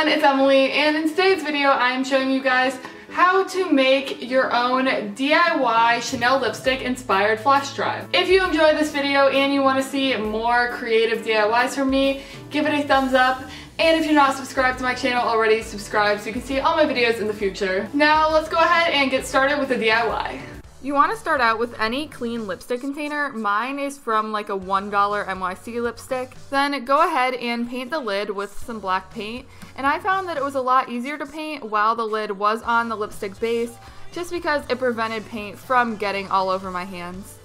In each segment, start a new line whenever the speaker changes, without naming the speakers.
everyone, it's Emily and in today's video I'm showing you guys how to make your own DIY Chanel lipstick inspired flash drive. If you enjoyed this video and you want to see more creative DIYs from me, give it a thumbs up and if you're not subscribed to my channel already, subscribe so you can see all my videos in the future. Now let's go ahead and get started with the DIY. You want to start out with any clean lipstick container. Mine is from like a $1 NYC lipstick. Then go ahead and paint the lid with some black paint. And I found that it was a lot easier to paint while the lid was on the lipstick base just because it prevented paint from getting all over my hands.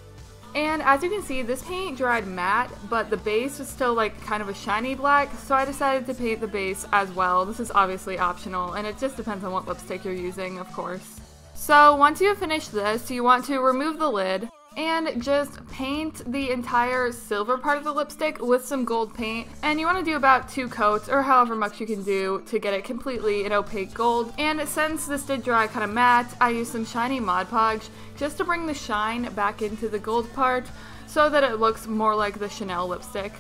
And as you can see, this paint dried matte, but the base was still like kind of a shiny black, so I decided to paint the base as well. This is obviously optional, and it just depends on what lipstick you're using, of course. So once you have finished this, you want to remove the lid and just paint the entire silver part of the lipstick with some gold paint. And you want to do about two coats or however much you can do to get it completely an opaque gold. And since this did dry kind of matte, I used some shiny Mod Podge just to bring the shine back into the gold part so that it looks more like the Chanel lipstick.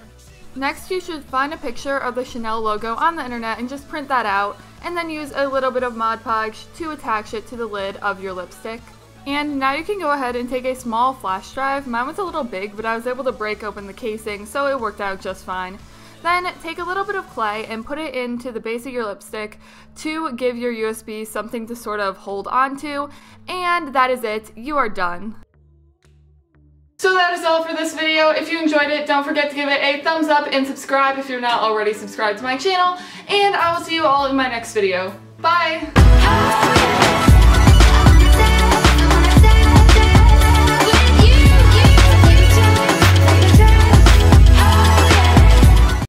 Next, you should find a picture of the Chanel logo on the internet and just print that out, and then use a little bit of Mod Podge to attach it to the lid of your lipstick. And now you can go ahead and take a small flash drive. Mine was a little big, but I was able to break open the casing, so it worked out just fine. Then take a little bit of clay and put it into the base of your lipstick to give your USB something to sort of hold onto, and that is it. You are done. So that is all for this video. If you enjoyed it, don't forget to give it a thumbs up and subscribe if you're not already subscribed to my channel. And I will see you all in my next video. Bye!